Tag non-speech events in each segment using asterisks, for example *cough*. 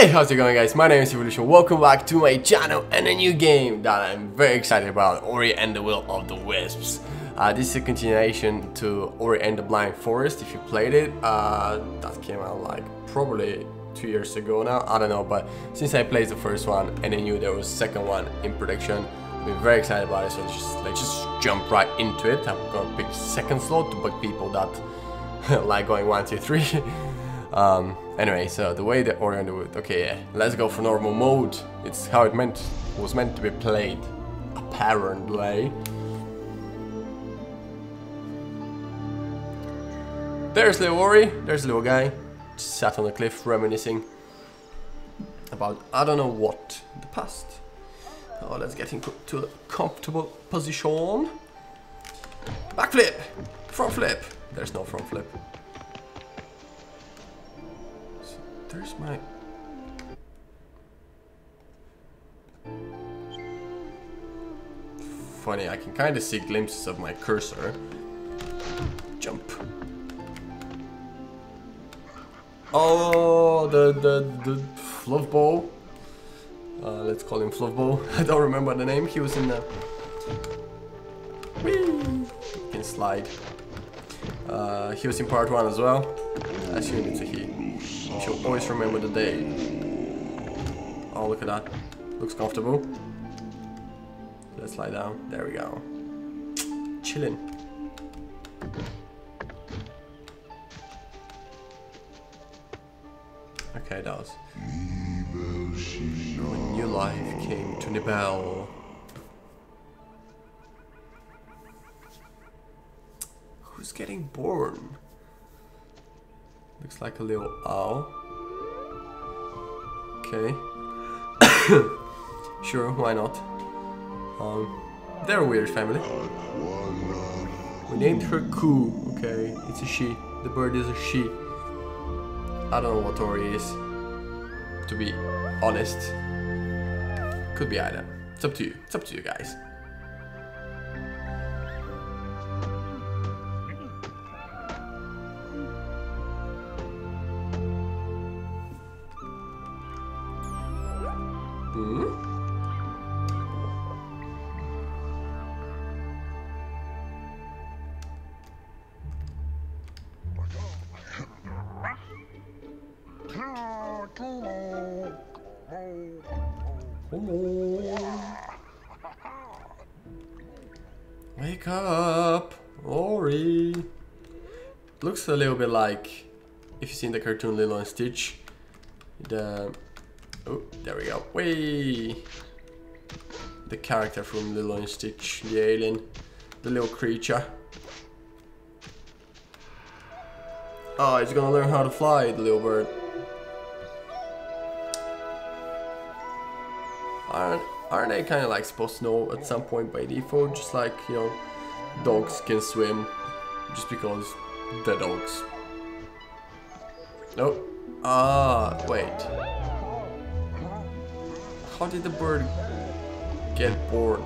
Hey, how's it going guys? My name is Ivolution, welcome back to my channel and a new game that I'm very excited about, Ori and the Will of the Wisps. Uh, this is a continuation to Ori and the Blind Forest, if you played it. Uh, that came out like probably two years ago now, I don't know, but since I played the first one and I knew there was a second one in production, been very excited about it, so let's just, let's just jump right into it. I'm gonna pick second slot to bug people that *laughs* like going one, two, three. *laughs* Um, anyway, so the way the Ori would, okay, yeah, let's go for normal mode. It's how it meant was meant to be played, apparently. There's little Ori, there's a little guy, sat on a cliff reminiscing about I don't know what, the past. Oh, let's get into a comfortable position. Backflip, front flip. There's no front flip. There's my... Funny, I can kind of see glimpses of my cursor. Jump. Oh, the, the, the Fluff Ball. Uh, let's call him Fluff Ball. *laughs* I don't remember the name. He was in the... Whee! Can slide. Uh, he was in part one as well. I assume it's a he. She'll always remember the day. Oh, look at that. Looks comfortable. Let's lie down. There we go. Chilling. Okay, was. When new life came to Nibel. Who's getting born? Looks like a little owl. Okay. *coughs* sure, why not? Um, they're a weird family. We named her Ku. Okay, it's a she. The bird is a she. I don't know what Tori is. To be honest. Could be either. It's up to you. It's up to you guys. Wake up, Ori. Looks a little bit like if you've seen the cartoon Lilo and Stitch. The oh, there we go. Way the character from Lilo and Stitch, the alien, the little creature. Oh, he's gonna learn how to fly, the little bird. Aren't, they kind of like supposed to know at some point by default? Just like, you know, dogs can swim just because they're dogs. Nope. Ah, wait. How did the bird get born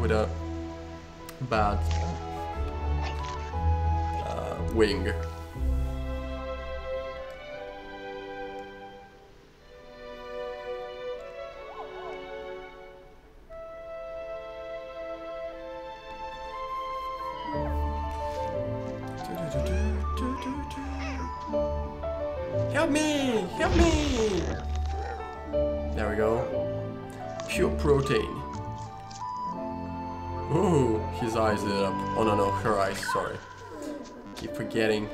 with a bad uh, wing? His eyes lit up. Oh no, no, her eyes, sorry. Keep forgetting.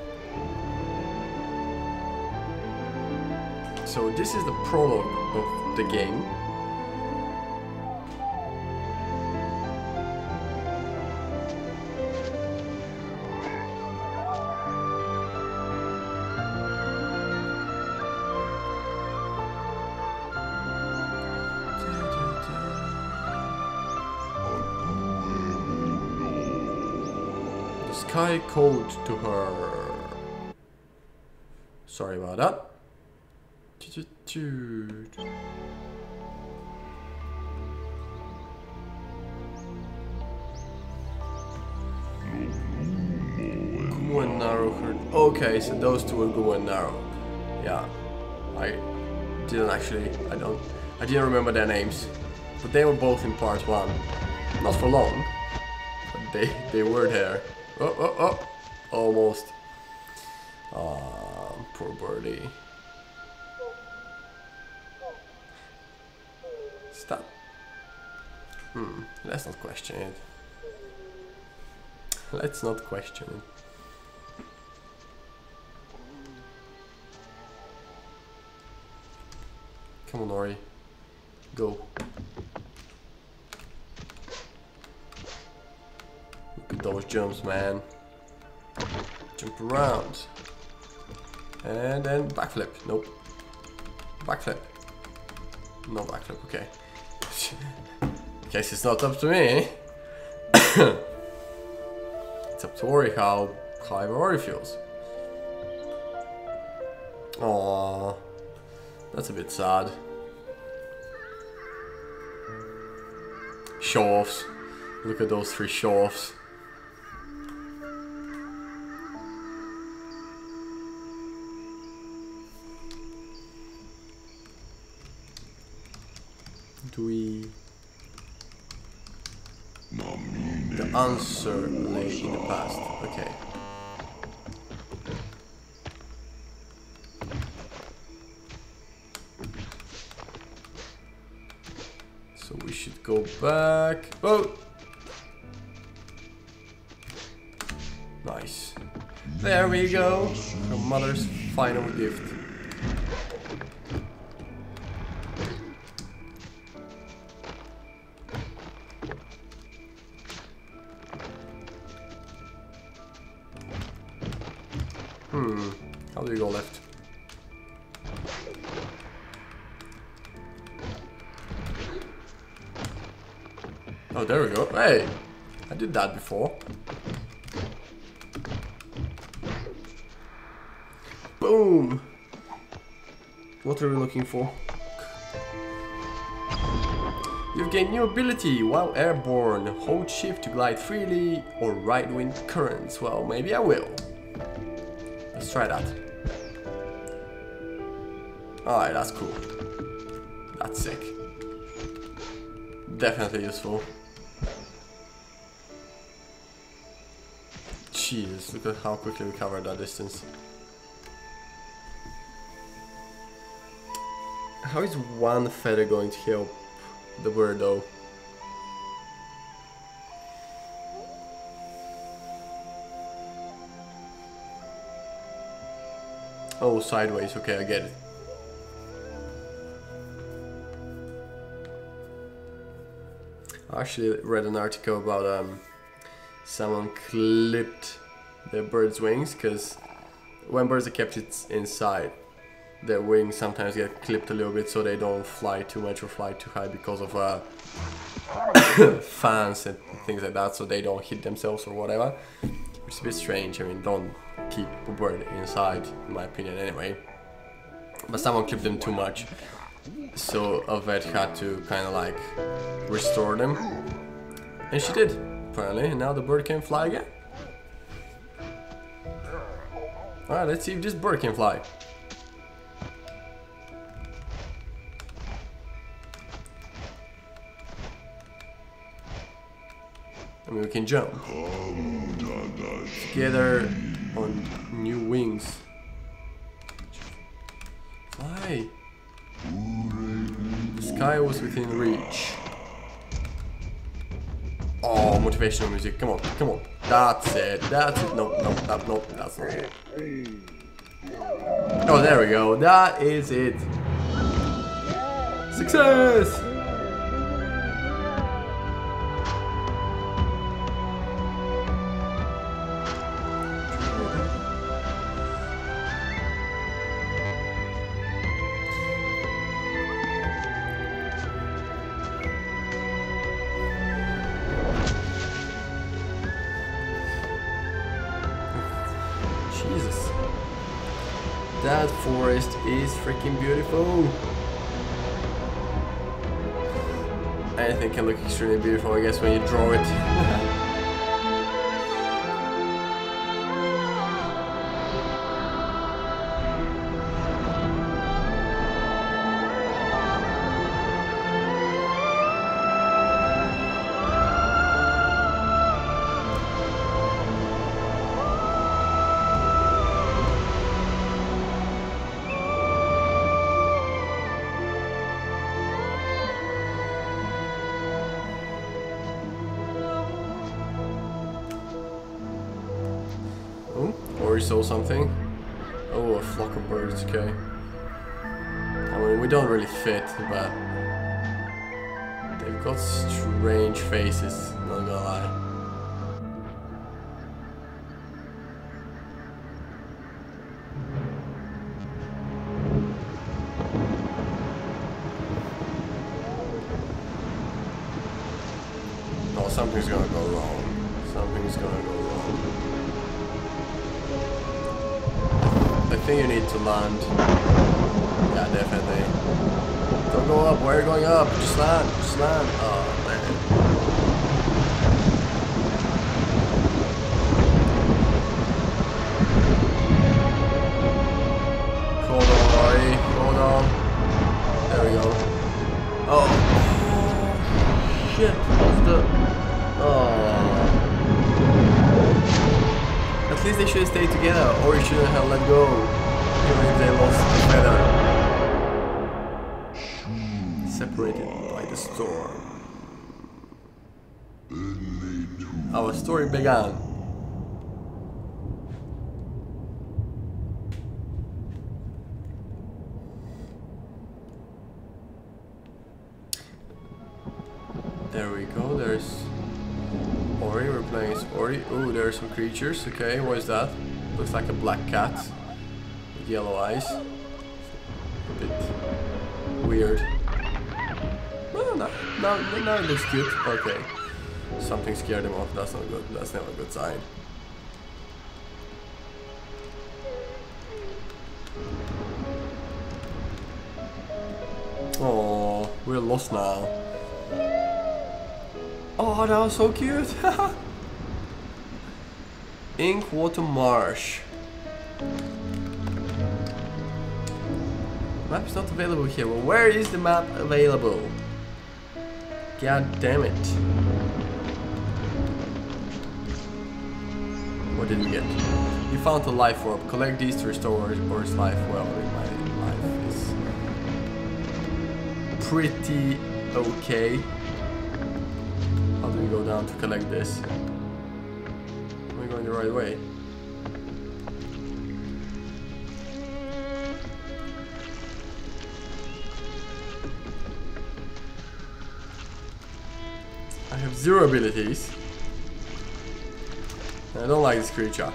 So this is the prologue of the game. Code to her. Sorry about that. Gu and heard. Okay, so those two are Gu and Naru. Yeah. I didn't actually. I don't. I didn't remember their names, but they were both in part one. Not for long, but they they were there. Oh oh oh, almost. Ah, poor birdie. Stop. Hmm. Let's not question it. Let's not question it. Come on, Ori. Go. At those jumps, man. Jump around. And then backflip. Nope. Backflip. No backflip, okay. *laughs* Guess it's not up to me. *coughs* it's up to Ori how clever Ori feels. Aww. That's a bit sad. Show-offs. Look at those three show-offs. Back. Oh! Nice. There we go. Her mother's final gift. Hmm. How do you go left? There we go. Hey! I did that before. Boom! What are we looking for? You've gained new ability while airborne. Hold shift to glide freely or ride wind currents. Well, maybe I will. Let's try that. Alright, that's cool. That's sick. Definitely useful. Look at how quickly we covered that distance. How is one feather going to help the bird though? Oh, sideways, okay, I get it. I actually read an article about um, someone clipped the bird's wings because when birds are kept inside, their wings sometimes get clipped a little bit so they don't fly too much or fly too high because of uh, *coughs* fans and things like that, so they don't hit themselves or whatever. Which is a bit strange. I mean, don't keep a bird inside, in my opinion, anyway. But someone clipped them too much, so a vet had to kind of like restore them, and she did apparently. And now the bird can fly again. Alright, let's see if this bird can fly. I mean, we can jump. Together on new wings. Fly! The sky was within reach. Oh, motivational music. Come on, come on. That's it. That's it. No, no, that, no, that's not it. Oh, there we go. That is it. Success! Jesus. That forest is freaking beautiful. Anything can look extremely beautiful, I guess, when you draw it. *laughs* land. Yeah, definitely. Don't go up. Why are you going up? Just land. Just land. Oh, man. Hold on, Ori. Hold on. There we go. Oh. Shit. What's the... Oh. At least they should stay together, or you shouldn't have let go, they lost the. Separated by the storm. Our story began. There we go, there's Ori, we're playing as Ori. Ooh, there are some creatures. Okay, what is that? Looks like a black cat yellow eyes. A bit weird. No, no, no, no, it looks cute. Okay. Something scared him off. That's not good. That's never a good sign. Oh, we're lost now. Oh, that was so cute. *laughs* Inkwater Marsh. Map is not available here. Well, where is the map available? God damn it. What did we get? You found a life orb. Collect these to restore Ori's life. Well, my life is pretty okay. How do we go down to collect this? I going the right way? Zero abilities. I don't like this creature.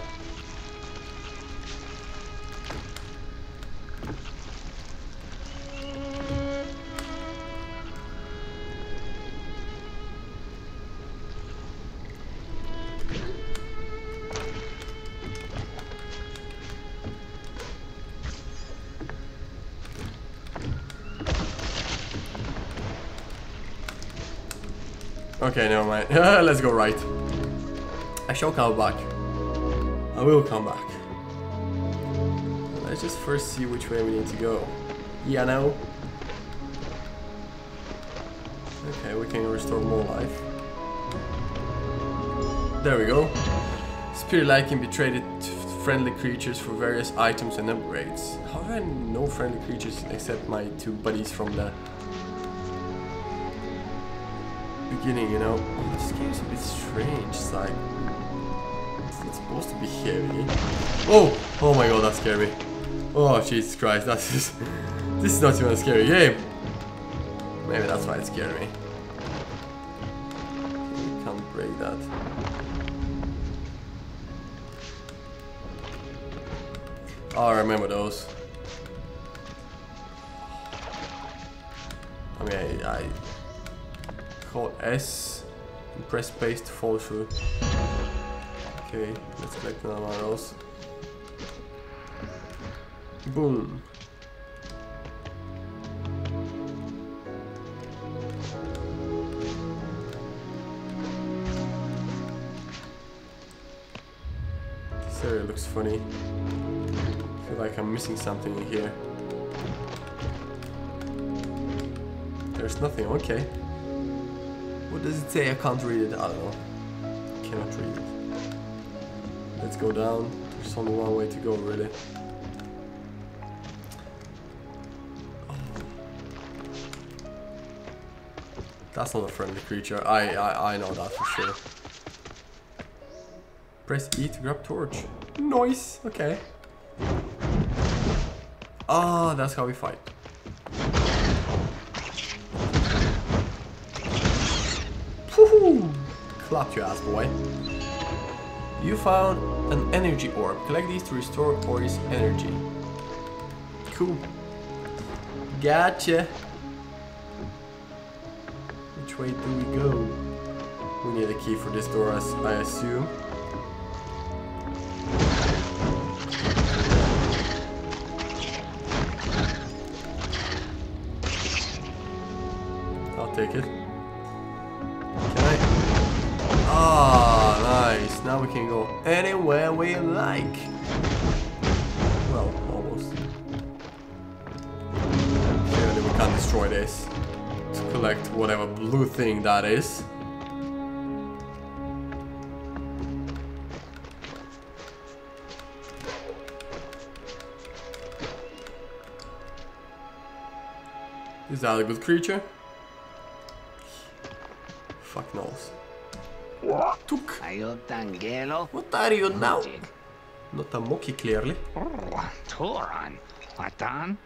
Okay, never mind. *laughs* Let's go right. I shall come back. I will come back. Let's just first see which way we need to go. Yeah, no. Okay, we can restore more life. There we go. Spirit light can be traded to friendly creatures for various items and upgrades. How do I know friendly creatures except my two buddies from the beginning, you know? Oh, this game's a bit strange. It's like it's not supposed to be heavy. Oh! Oh my god, that scared me. Oh Jesus Christ, that's just *laughs* this is not even a scary game. Maybe that's why it scared me. You can't break that. Oh, I remember those. S and press space to fall through. Okay, let's collect another one of those. Boom. This area looks funny. I feel like I'm missing something in here. There's nothing, okay. What does it say? I can't read it. I don't know. Cannot read it. Let's go down. There's only one way to go, really. Oh. That's not a friendly creature. I, I I know that for sure. Press E to grab torch. Nice. Okay. Ah, that's how we fight. Clap your ass, boy. You found an energy orb. Collect these to restore Ori's energy. Cool. Gotcha. Which way do we go? We need a key for this door, I assume. Thing that is. Is that a good creature? Fuck knows. Ayotangelo. What are you now? Not a Moki, clearly. Toran. Matan.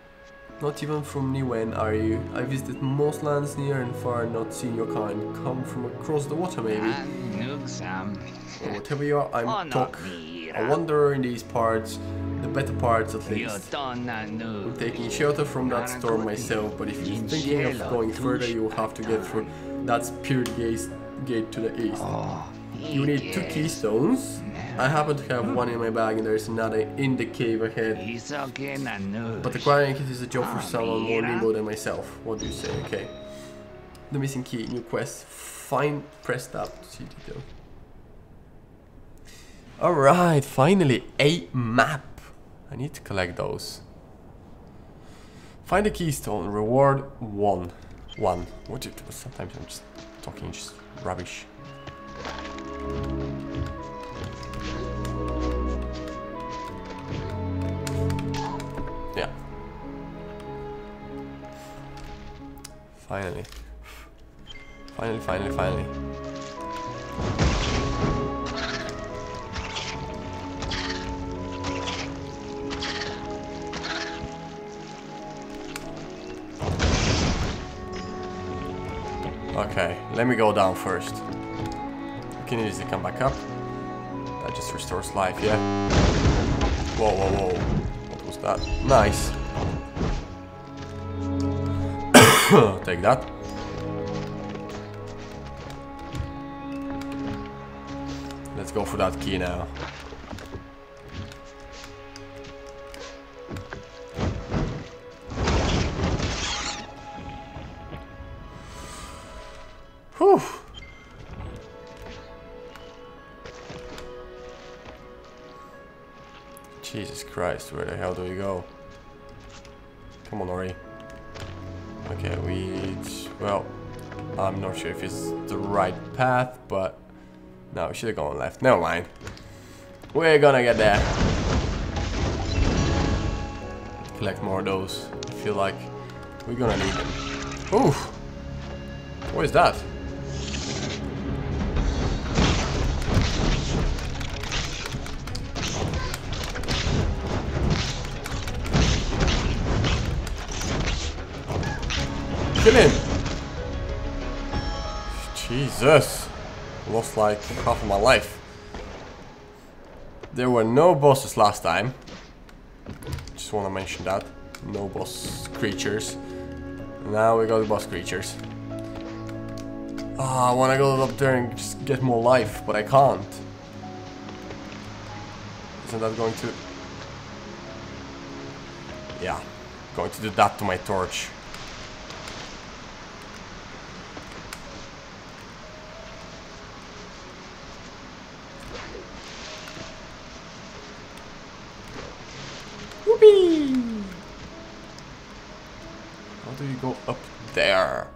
Not even from Niwen are you. I visited most lands near and far, not seen your kind. Come from across the water, maybe. Nugsam. Or whatever you are, Oh, I'm not Tokk. A wanderer in these parts, the better parts at least. I'm taking shelter from that storm myself, but if you're thinking of going further, you will have to get through that spirit gate, gate to the east. You need two keystones. I happen to have one in my bag and there's another in the cave ahead. But acquiring it is a job for someone more nimble than myself. What do you say? Okay. The missing key, new quest. Find, press tab to see detail. Alright, finally a map. I need to collect those. Find a keystone, reward one. One. What you, sometimes I'm just talking just rubbish. Yeah. Finally. Finally, finally, finally. Okay, let me go down first. Can easily come back up. That just restores life, yeah? Whoa, whoa, whoa. What was that? Nice. *coughs* Take that. Let's go for that key now. Where the hell do we go? Come on, Ori. Okay, we... Well, I'm not sure if it's the right path, but... No, we should have gone left. Never mind. We're gonna get there. Collect more of those. I feel like we're gonna need them. Ooh! What is that? Jesus! Lost like half of my life. There were no bosses last time. Just want to mention that. No boss creatures. Now we got the boss creatures. Ah, I want to go up there and just get more life, but I can't. Isn't that going to... Yeah, going to do that to my torch. Go up there?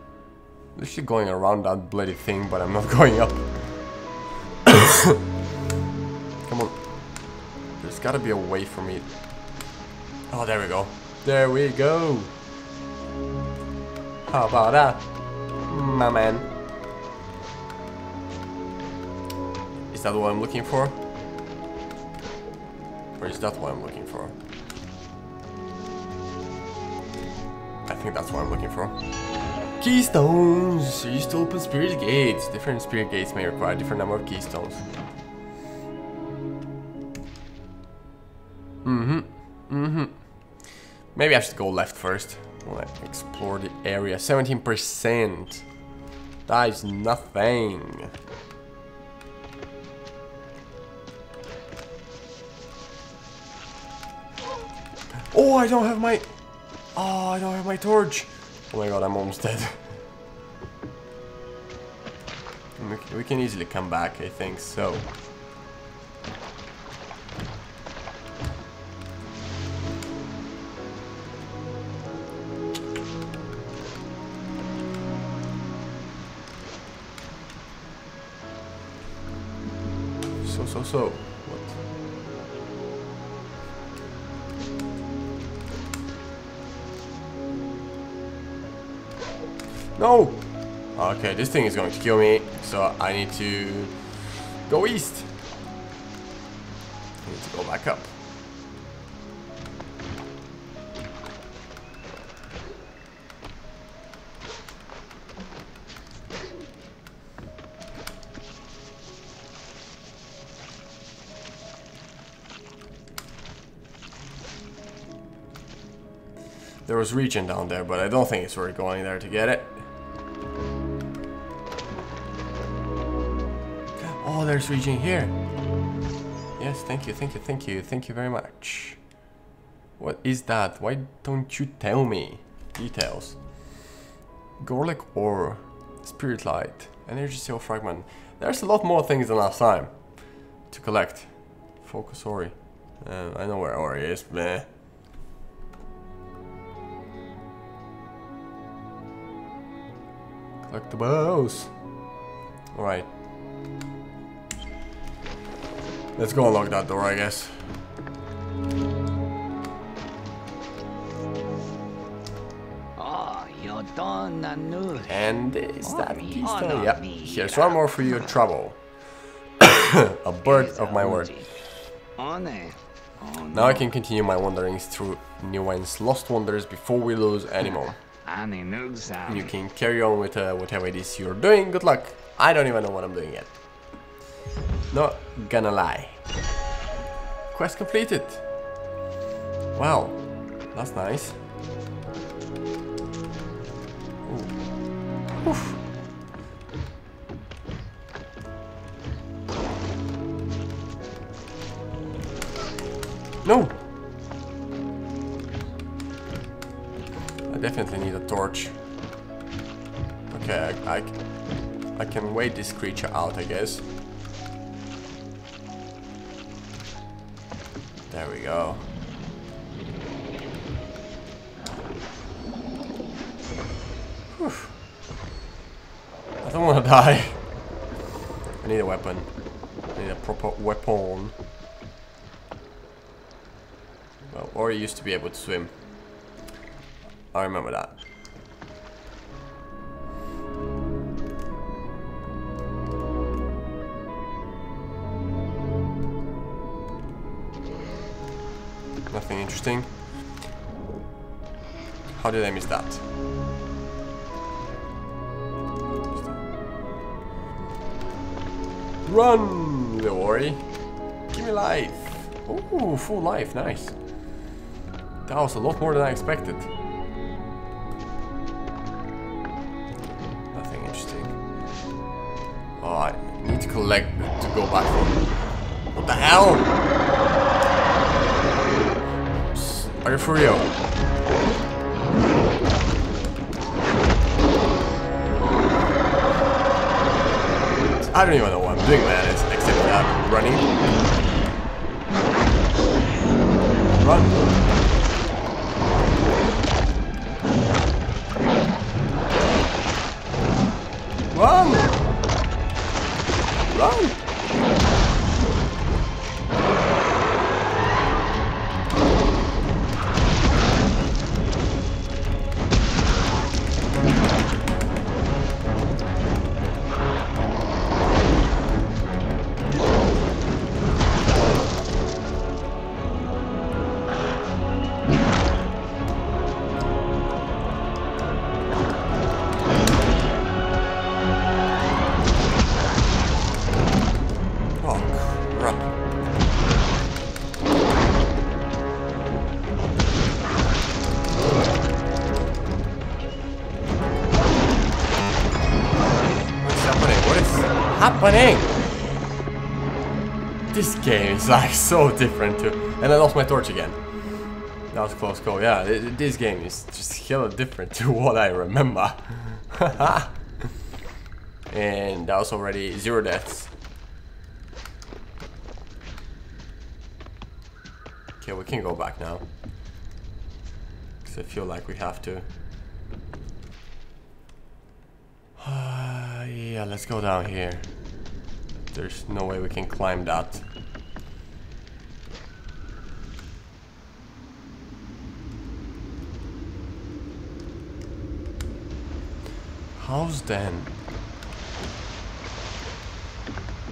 Literally going around that bloody thing, but I'm not *laughs* going up. *coughs* Come on. There's gotta be a way for me. Oh, there we go. There we go. How about that? My man. Is that what I'm looking for? Or is that what I'm looking for? Think that's what I'm looking for. Keystones! Used to open spirit gates. Different spirit gates may require different number of keystones. Mm-hmm. Mm-hmm. Maybe I should go left first. Let's explore the area. 17%. That is nothing. Oh, I don't have my... Oh, I don't have my torch. Oh my god, I'm almost dead. we can easily come back, I think, so... Okay, this thing is going to kill me, so I need to go east. I need to go back up. There was regen down there, but I don't think it's worth going there to get it. There's regen here. Yes, thank you, thank you, thank you, thank you very much. What is that? Why don't you tell me? Details. Gorlek ore, spirit light, energy cell fragment. There's a lot more things than last time to collect. Focus Ori. Uh, I know where Ori is, bleh. bows. Alright. Let's go unlock that door, I guess. Oh, you're done and And is that Ori, Yep. me. Here's one more for your trouble. *coughs* a bird of my word. On it. Oh, Now I can continue my wanderings through Niwen's Lost Wonders before we lose any more. You can carry on with uh, whatever it is you're doing. Good luck. I don't even know what I'm doing yet. Not gonna lie. Quest completed. Wow, that's nice. Oof. No! I definitely need a torch. Okay, I, I, I can wait this creature out, I guess. We go. Whew. I don't want to die. I need a weapon. I need a proper weapon. Well, Ori used to be able to swim. I remember that. Nothing interesting. How did I miss that? Run, little worry. Give me life. Ooh, full life, nice. That was a lot more than I expected. Are you for real? I don't even know what I'm doing, man, except that running. Game is like so different too. And I lost my torch again. That was close call. Yeah, this game is just hella different *laughs* to what I remember. *laughs* and that was already zero deaths. Okay, we can go back now. Because I feel like we have to. *sighs* yeah, let's go down here. There's no way we can climb that. How's then?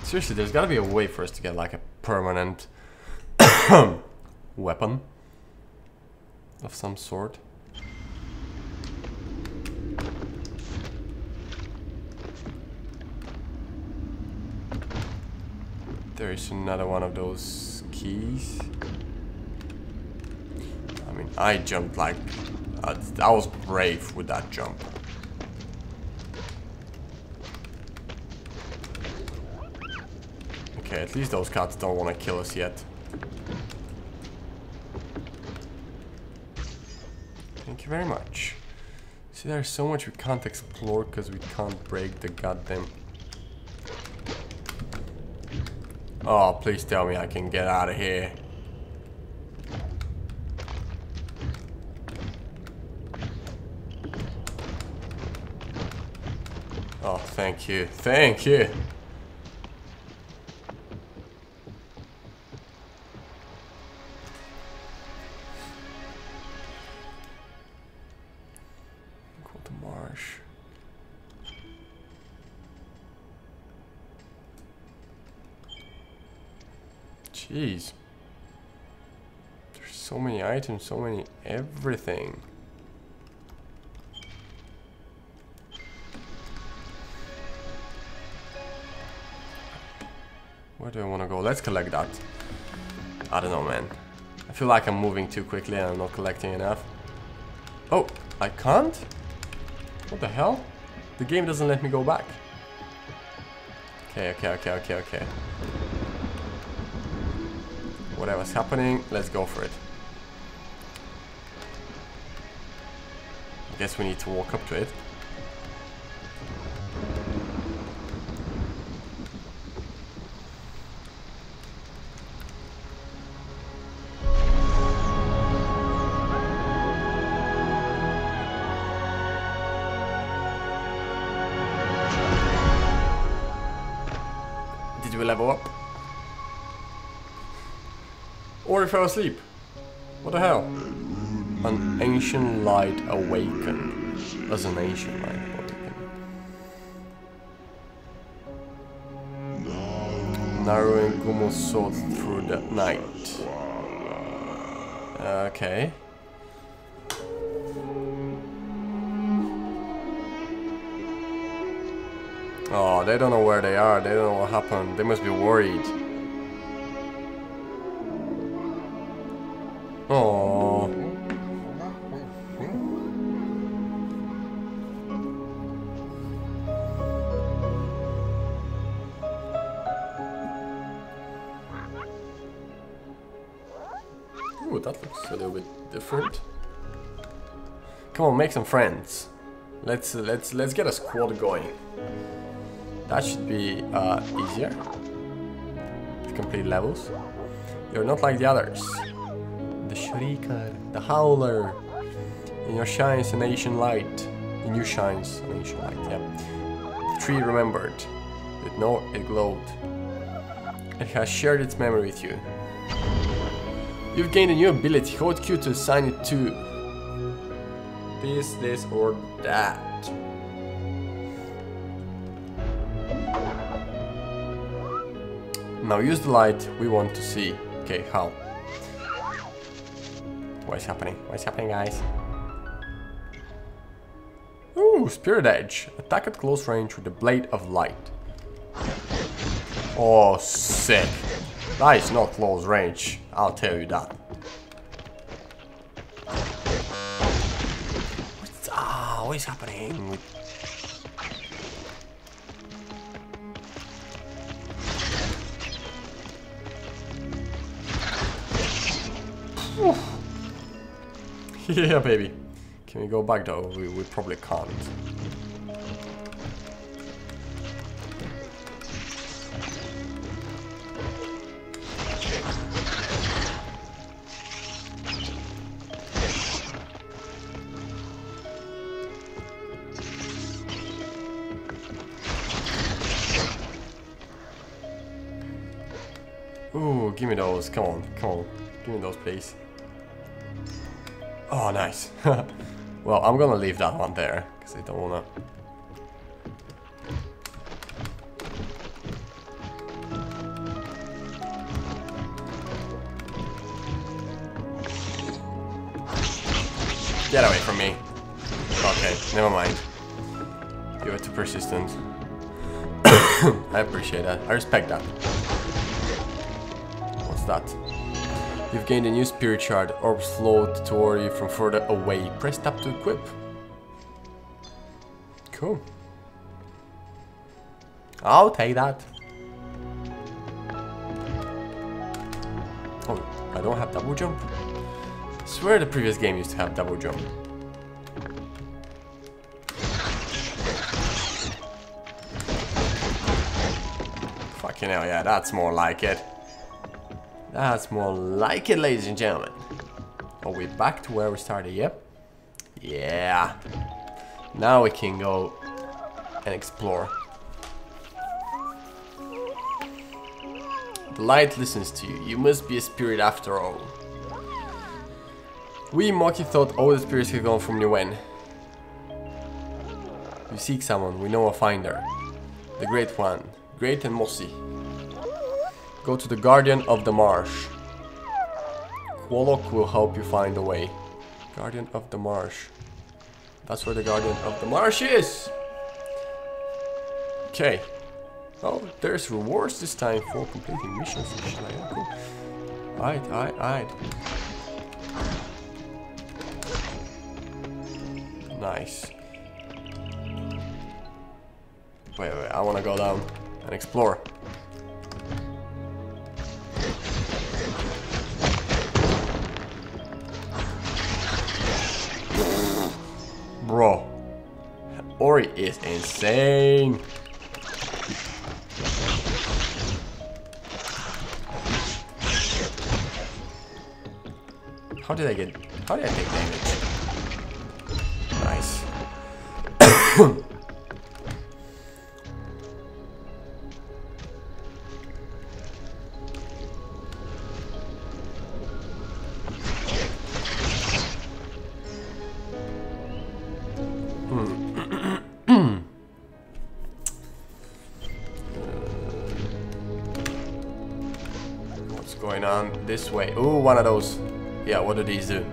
Seriously, there's gotta be a way for us to get like a permanent *coughs* weapon of some sort. There is another one of those keys. I mean, I jumped like... I was brave with that jump. At least those cats don't want to kill us yet. Thank you very much. See, there's so much we can't explore because we can't break the goddamn... Oh, please tell me I can get out of here. Oh, thank you. Thank you. Items, so many everything. Where do I want to go? Let's collect that. I don't know, man. I feel like I'm moving too quickly and I'm not collecting enough. Oh, I can't? What the hell? The game doesn't let me go back. Okay, okay, okay, okay, okay whatever's happening, let's go for it. Guess we need to walk up to it. Did we level up? Ori fell asleep. What the hell? An ancient light awakened. As an ancient light awakened. Narrowing Gumo sword through the night. Okay. Oh, they don't know where they are. They don't know what happened. They must be worried. Make some friends. Let's let's let's get a squad going. That should be uh, easier to complete levels. You're not like the others the Shrieker, the Howler. In your shines an ancient light. In you shines an ancient light, yeah. The tree remembered. It know it glowed. It has shared its memory with you. You've gained a new ability. Hold Q to assign it to this, this, or that. Now use the light we want to see. Okay, how? What's happening? What's happening, guys? Ooh, Spirit Edge. Attack at close range with the Blade of Light. Oh, sick. That is not close range, I'll tell you that. always happening *laughs* yeah, baby. Can we go back though? We, we probably can't. Me those. Come on, come on. Give me those, please. Oh, nice. *laughs* well, I'm gonna leave that one there, because I don't wanna... Get away from me. Okay, never mind. You were too persistent. *coughs* I appreciate that. I respect that. What's that? You've gained a new spirit shard. Orbs float toward you from further away. Press tab to equip. Cool. I'll take that. Oh, I don't have double jump. swear the previous game used to have double jump. Fucking hell, yeah, that's more like it. That's more like it, ladies and gentlemen. Are we back to where we started? Yep. Yeah. Now we can go and explore. The light listens to you. You must be a spirit after all. We Moki thought all the spirits had gone from Niwen. You seek someone, we know a finder. The Great One. Great and mossy. Go to the Guardian of the Marsh. Quolok will help you find the way. Guardian of the Marsh. That's where the Guardian of the Marsh is! Okay. Oh, there's rewards this time for completing missions. Alright, alright, alright. Nice. Wait, wait, I wanna go down and explore. Ori is insane. How did I get... How did I take damage? One of those. Yeah, what do these do?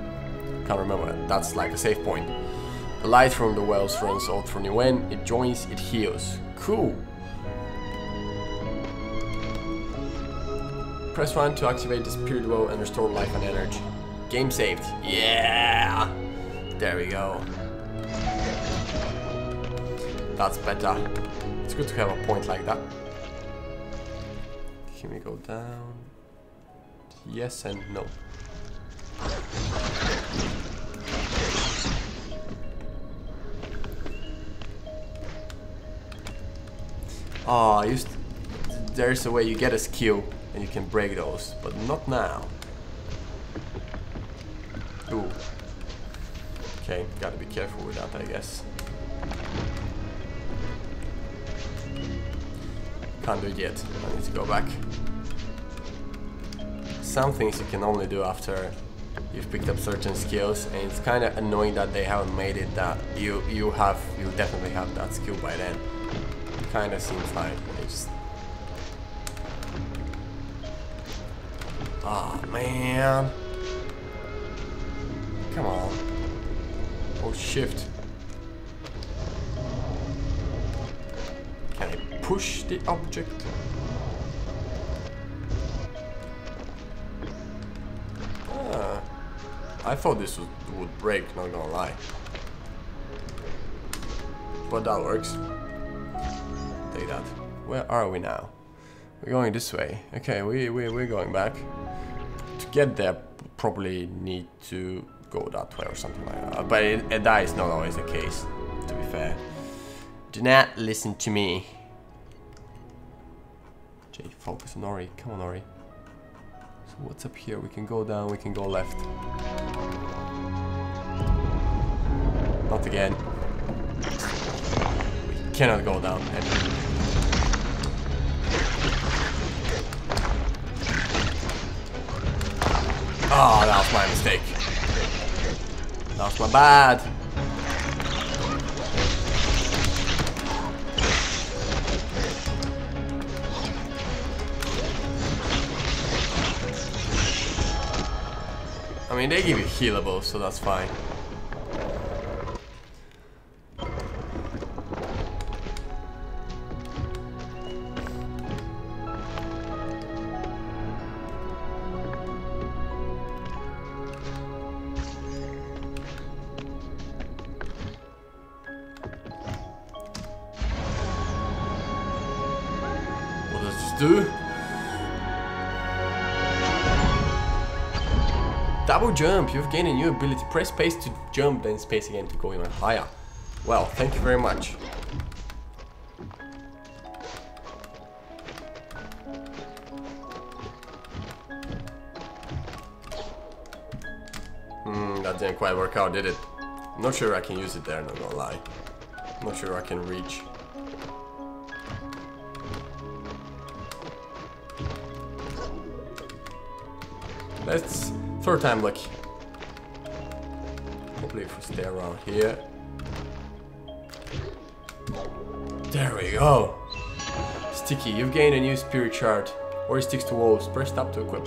Can't remember. That's like a save point. The light from the wells runs out from you when it joins, it heals. Cool. Press 1 to activate the spirit well and restore life and energy. Game saved. Yeah! There we go. That's better. It's good to have a point like that. Can we go down? Yes and no. Ah, oh, there's a way you get a skill and you can break those, but not now. Ooh. Okay, gotta be careful with that, I guess. Can't do it yet. I need to go back. Some things you can only do after you've picked up certain skills, and it's kind of annoying that they haven't made it that you you have you definitely have that skill by then. Kind of seems like just. Ah oh, man. Come on. Oh shift. Can I push the object? I thought this would, would break, not gonna lie. But that works. Take that. Where are we now? We're going this way. Okay, we, we, we're going back. To get there, probably need to go that way or something like that. But it, it, that is not always the case, to be fair. Do not listen to me. Jade, focus on Ori. Come on, Ori. What's up here? We can go down, we can go left. Not again. We cannot go down. Oh, that was my mistake. That was my bad. Mean, they give you healable, so that's fine. do. Double jump, you've gained a new ability. Press space to jump, then space again to go even higher. Well, thank you very much. Hmm, that didn't quite work out, did it? Not sure I can use it there, not gonna lie. Not sure I can reach. Let's third time lucky. Hopefully if we stay around here. There we go. Sticky, you've gained a new spirit shard. Ori sticks to walls. Press tab to equip.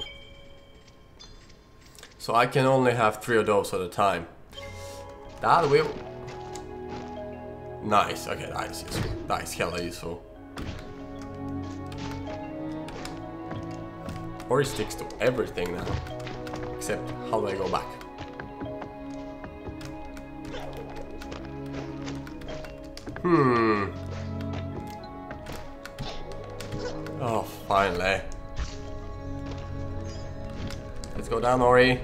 So I can only have three of those at a time. That will... Nice, okay, that is useful. That is hella useful. Or it sticks to everything now. Except, how do I go back? Hmm. Oh, finally. Let's go down, Ori.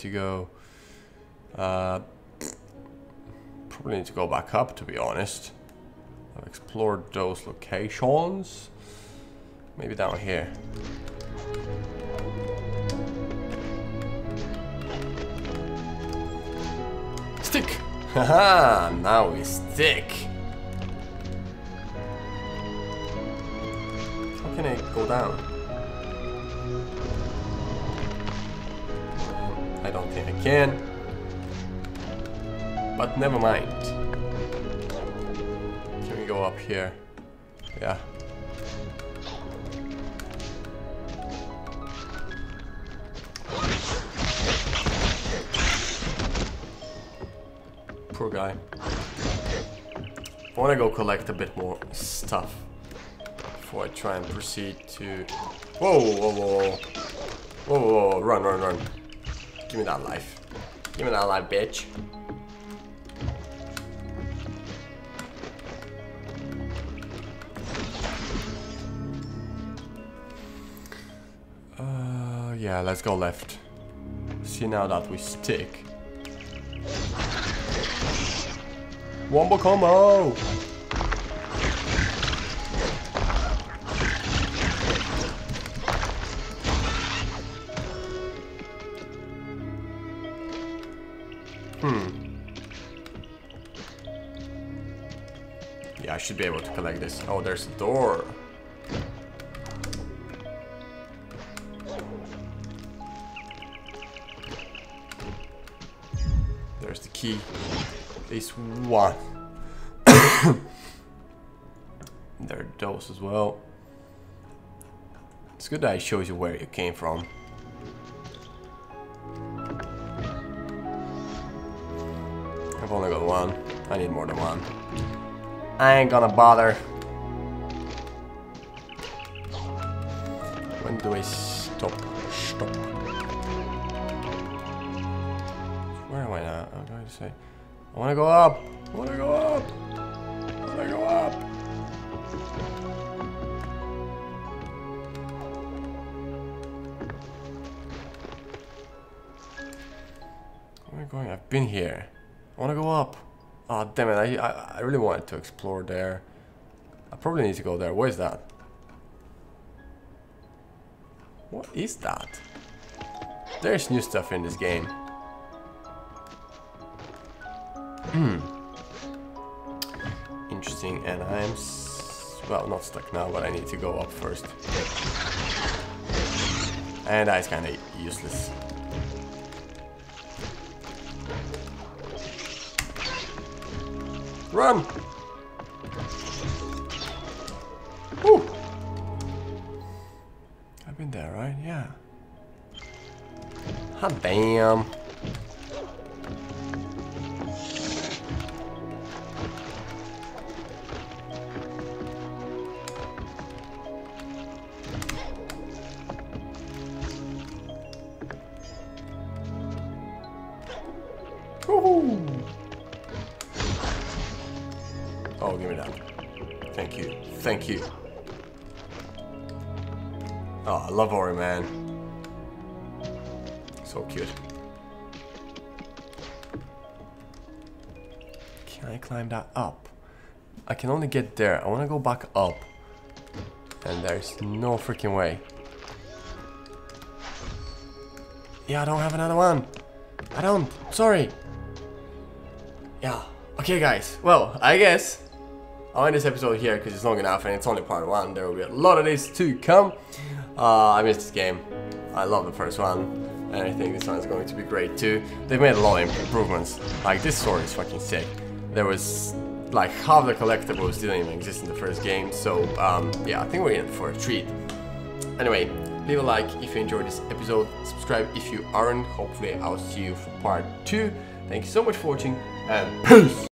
To go? Uh, probably need to go back up, to be honest. I've explored those locations. Maybe down here. Stick! Haha, now we stick. How can I go down? Can. But never mind. Can we go up here? Yeah. Poor guy. I want to go collect a bit more stuff before I try and proceed to... Whoa, whoa, whoa. Whoa, whoa, whoa, run, run, run. Give me that life. Give me that life, bitch. Uh, yeah, let's go left. See now that we stick. Wombo combo! should be able to collect this. Oh, there's a door. There's the key. There's one. *coughs* there are those as well. It's good that it shows you where you came from. I've only got one. I need more than one. I ain't gonna bother. When do I stop? Stop. Where am I now? I'm going to say. I wanna go up! I wanna go up! I wanna go up! Where am I going? I've been here. I wanna go up. Oh damn it! I, I I really wanted to explore there. I probably need to go there. What is that? What is that? There's new stuff in this game. Hmm. Interesting, and I'm well not stuck now, but I need to go up first. And that's kind of useless. Run! Woo! I've been there, right? Yeah. Hot damn. Woohoo! Oh, give me that. Thank you. Thank you. Oh, I love Ori, man. So cute. Can I climb that up? I can only get there. I want to go back up. And there's no freaking way. Yeah, I don't have another one. I don't. Sorry. Yeah. Okay, guys. Well, I guess I'll end this episode here because it's long enough and it's only part one. There will be a lot of this to come. Uh, I missed this game. I love the first one. And I think this one is going to be great too. They've made a lot of improvements. Like, this sword is fucking sick. There was like half the collectibles didn't even exist in the first game. So, um, yeah, I think we're in for a treat. Anyway, leave a like if you enjoyed this episode. Subscribe if you aren't. Hopefully, I'll see you for part two. Thank you so much for watching and peace!